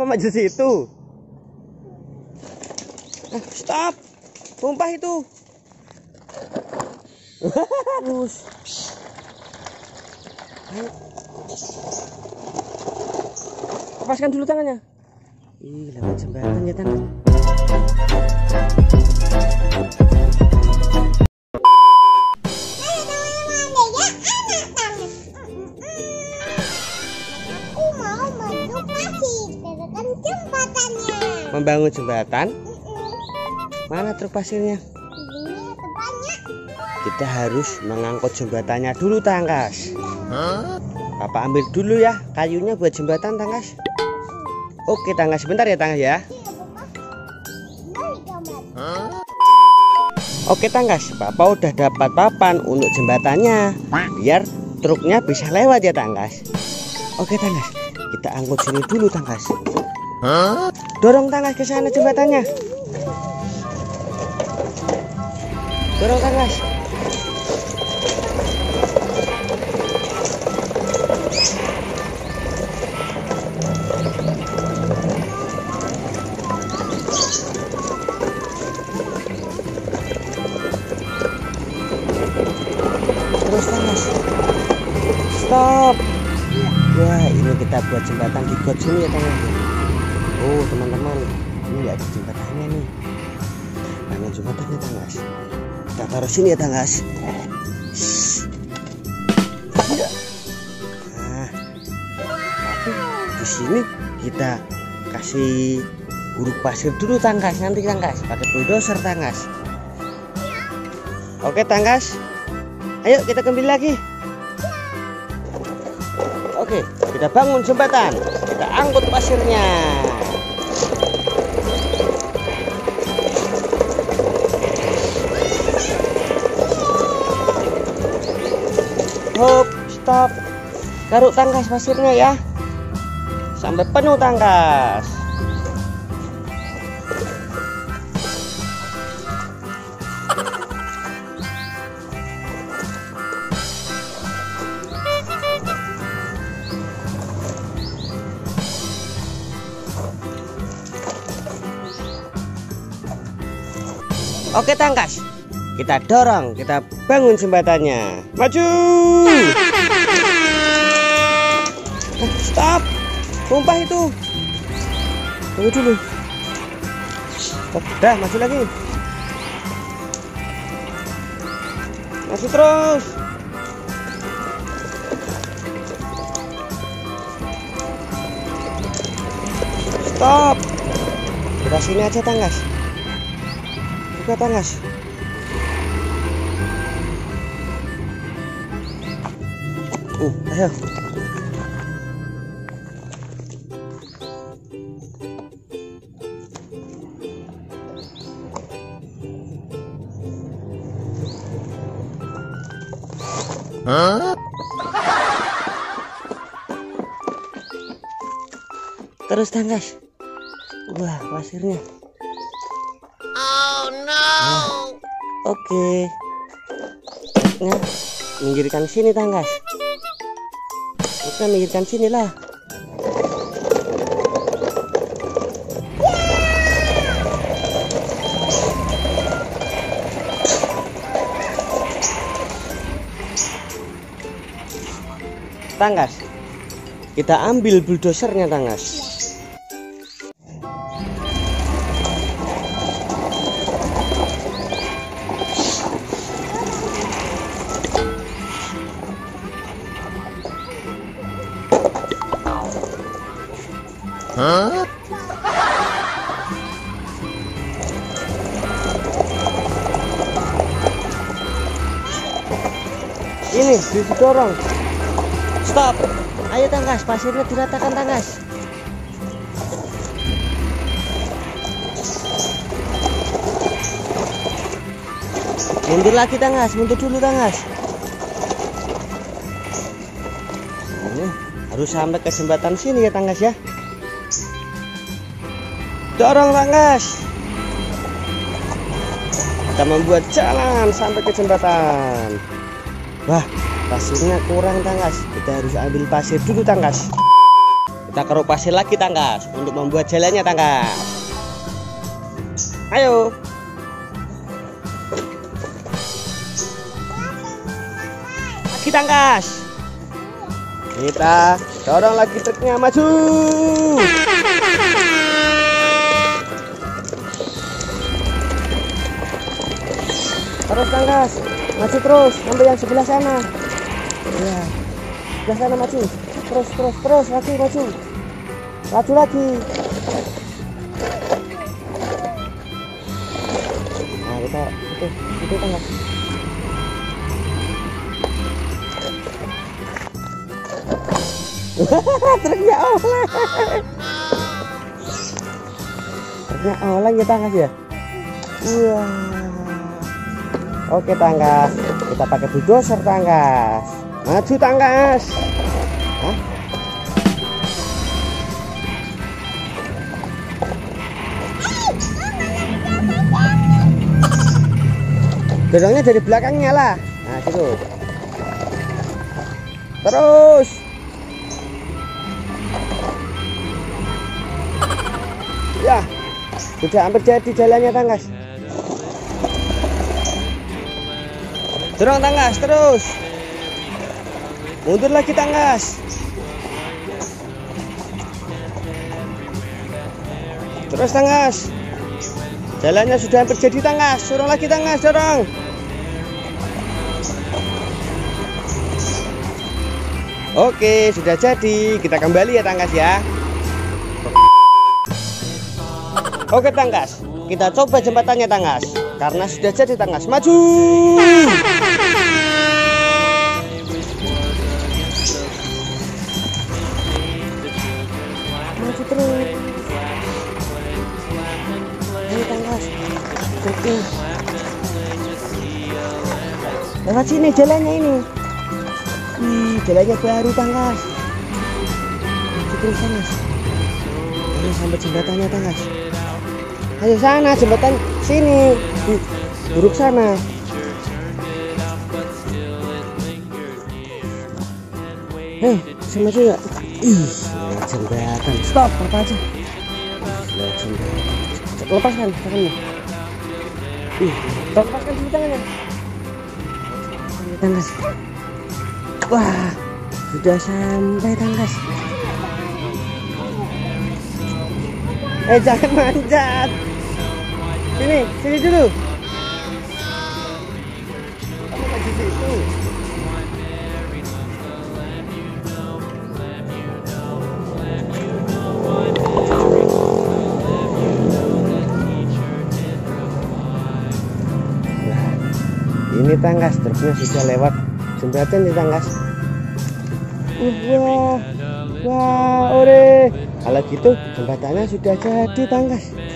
mau maju situ? Eh, stop. Tumpah itu. Terus. Lepaskan dulu tangannya. Ih, lewat jembatan ya tangan. Membangun jembatan. Mana truk pasirnya? Kita harus mengangkut jembatannya dulu, Tangkas. Papa ambil dulu ya kayunya buat jembatan, Tangkas. Oke, Tangkas. Sebentar ya, Tangkas ya. Oke, Tangkas. Papa udah dapat papan untuk jembatannya. Biar truknya bisa lewat ya, Tangkas. Oke, Tangkas. Kita angkut sini dulu, Tangkas. Dorong Tangkas ke sana jembatannya. Dorong Tangkas. Stop. Wah, ini kita buat jembatan di got sini ya, Tangkas. Oh, teman-teman. Ini ada jembatannya nih. Mana jembatannya, Tangkas? Kita taruh sini ya, Tangkas. Ya. Nah, tapi di sini kita kasih huruf pasir dulu, Tangkas. Nanti, Tangkas. Pakai bulldozer, Tangkas. Oke, Tangkas. Ayo kita kembali lagi. Oke, kita bangun jembatan. Kita angkut pasirnya. Hop, stop. Taruh tangkas pasirnya ya. Sampai penuh tangkas. Oke tangkas. Kita dorong, kita bangun jembatannya. Maju. Eh, stop. Tumpah itu. Tunggu dulu. Stop. Dah, maju lagi. Maju terus. Stop. Kita sini aja tanggas. Buka tanggas. Uh, ayo. Terus tanggas. Wah, pasirnya. Oke. Nah, minggirkan sini tanggas. Oke, minggirkan sini lah. Tanggas. Kita ambil bulldozernya tanggas. Ini didorong. Stop. Ayo tanggas, pasirnya diratakan tanggas. Mundur lagi tanggas, mundur dulu tanggas. Ini harus sampai ke jembatan sini ya tanggas ya. Dorong tanggas. Kita membuat jalan sampai ke jembatan. Wah, pasirnya kurang tanggas. Kita harus ambil pasir dulu tanggas. kita keruk pasir lagi tanggas untuk membuat jalannya tanggas ayo lagi tanggas kita dorong lagi truknya maju terus tanggas maju terus sampai yang sebelah sana. Ya sebelah sana maju terus terus terus. Lagi maju maju lagi. Nah kita itu itu tanggas truknya oleng. Truknya oleng ya tanggas ya? Wah oke tanggas kita pakai bulldozer tanggas maju tanggas Hah? dorongnya dari belakangnya lah. Nah gitu. Terus. Ya sudah hampir jadi jalannya tanggas dorong tanggas terus mundur lagi tanggas terus tanggas jalannya sudah hampir jadi tanggas dorong lagi tanggas dorong Oke, sudah jadi. Kita kembali ya Tanggas ya. Oke Tanggas, kita coba jembatannya Tanggas. Karena sudah jadi Tanggas. Maju! Maju terus. Ayo Tanggas. Oke. Lewat sini jalannya ini. Wih, jalannya baru tanggas. Maju terus tanggas. Ayo sampai jembatannya tanggas. Ayo sana jembatan sini. Di buruk sana. Hei, sama nggak? Ih, lewat jembatan. Stop, apa aja? Lewat jembatan. Lepaskan tangannya. Ih, lepaskan dulu tangannya. Ayo, Tanggas. Wah, sudah sampai tanggas. Eh, jangan manjat. Sini, sini dulu. Ini tanggas truknya sudah lewat. Jembatan di tanggas. Wah wah ore. Kalau gitu jembatannya sudah jadi tanggas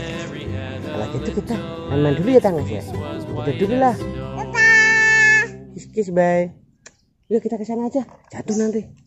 gitu kita aman dulu ya tanggas ya udah dulu lah. Dadah. kiss kiss bye. Yuk kita ke sana aja. Jatuh nanti